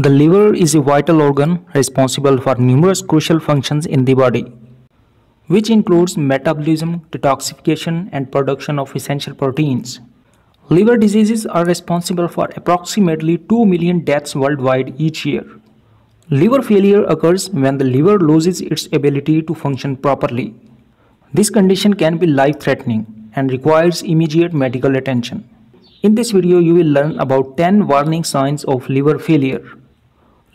The liver is a vital organ responsible for numerous crucial functions in the body, which includes metabolism, detoxification, and production of essential proteins. Liver diseases are responsible for approximately 2 million deaths worldwide each year. Liver failure occurs when the liver loses its ability to function properly. This condition can be life-threatening and requires immediate medical attention. In this video, you will learn about 10 warning signs of liver failure.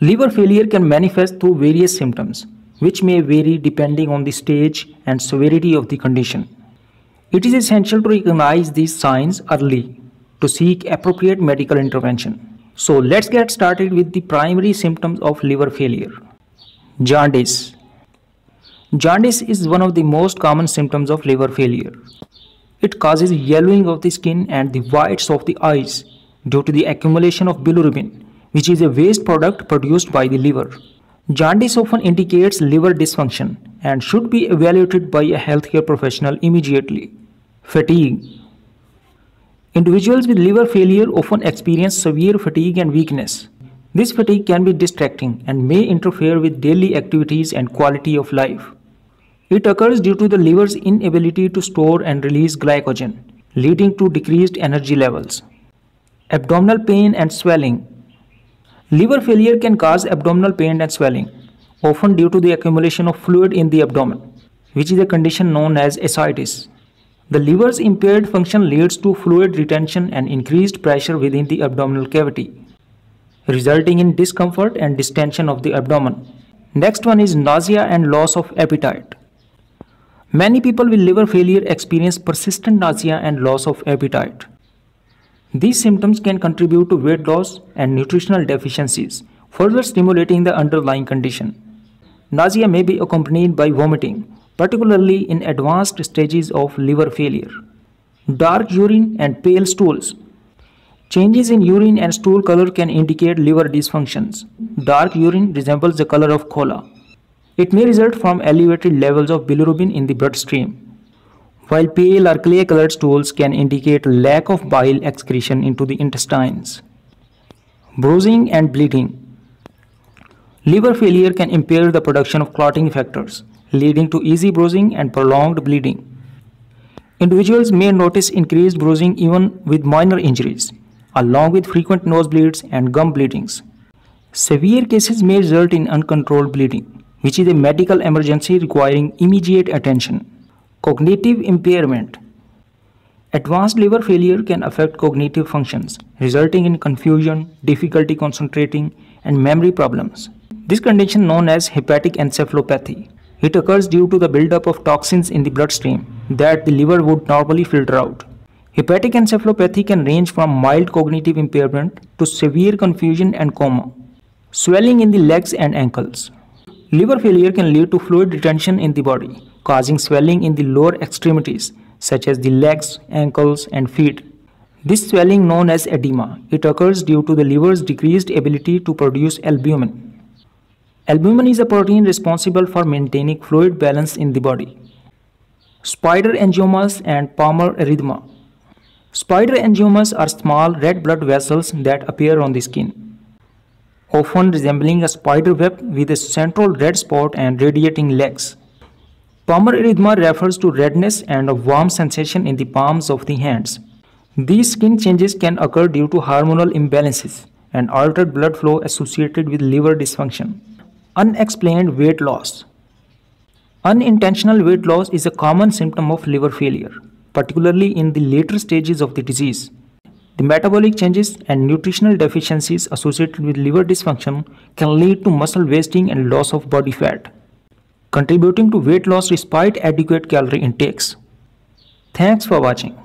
Liver failure can manifest through various symptoms, which may vary depending on the stage and severity of the condition. It is essential to recognize these signs early to seek appropriate medical intervention. So let's get started with the primary symptoms of liver failure. Jaundice. Jaundice is one of the most common symptoms of liver failure. It causes yellowing of the skin and the whites of the eyes due to the accumulation of bilirubin which is a waste product produced by the liver. Jaundice often indicates liver dysfunction and should be evaluated by a healthcare professional immediately. Fatigue Individuals with liver failure often experience severe fatigue and weakness. This fatigue can be distracting and may interfere with daily activities and quality of life. It occurs due to the liver's inability to store and release glycogen, leading to decreased energy levels. Abdominal pain and swelling Liver failure can cause abdominal pain and swelling, often due to the accumulation of fluid in the abdomen, which is a condition known as ascites. The liver's impaired function leads to fluid retention and increased pressure within the abdominal cavity, resulting in discomfort and distension of the abdomen. Next one is nausea and loss of appetite. Many people with liver failure experience persistent nausea and loss of appetite. These symptoms can contribute to weight loss and nutritional deficiencies, further stimulating the underlying condition. Nausea may be accompanied by vomiting, particularly in advanced stages of liver failure. Dark urine and pale stools. Changes in urine and stool color can indicate liver dysfunctions. Dark urine resembles the color of cola. It may result from elevated levels of bilirubin in the bloodstream while pale or clay colored stools can indicate lack of bile excretion into the intestines. Bruising and bleeding. Liver failure can impair the production of clotting factors, leading to easy bruising and prolonged bleeding. Individuals may notice increased bruising even with minor injuries, along with frequent nosebleeds and gum bleedings. Severe cases may result in uncontrolled bleeding, which is a medical emergency requiring immediate attention. Cognitive impairment. Advanced liver failure can affect cognitive functions, resulting in confusion, difficulty concentrating, and memory problems. This condition known as hepatic encephalopathy. It occurs due to the buildup of toxins in the bloodstream that the liver would normally filter out. Hepatic encephalopathy can range from mild cognitive impairment to severe confusion and coma. Swelling in the legs and ankles. Liver failure can lead to fluid retention in the body, causing swelling in the lower extremities such as the legs, ankles and feet. This swelling known as edema. It occurs due to the liver's decreased ability to produce albumin. Albumin is a protein responsible for maintaining fluid balance in the body. Spider angiomas and palmar erythema. Spider angiomas are small red blood vessels that appear on the skin, often resembling a spider web with a central red spot and radiating legs. Palmar erythema refers to redness and a warm sensation in the palms of the hands. These skin changes can occur due to hormonal imbalances and altered blood flow associated with liver dysfunction. Unexplained weight loss. Unintentional weight loss is a common symptom of liver failure, particularly in the later stages of the disease. The metabolic changes and nutritional deficiencies associated with liver dysfunction can lead to muscle wasting and loss of body fat contributing to weight loss despite adequate calorie intakes. Thanks for watching.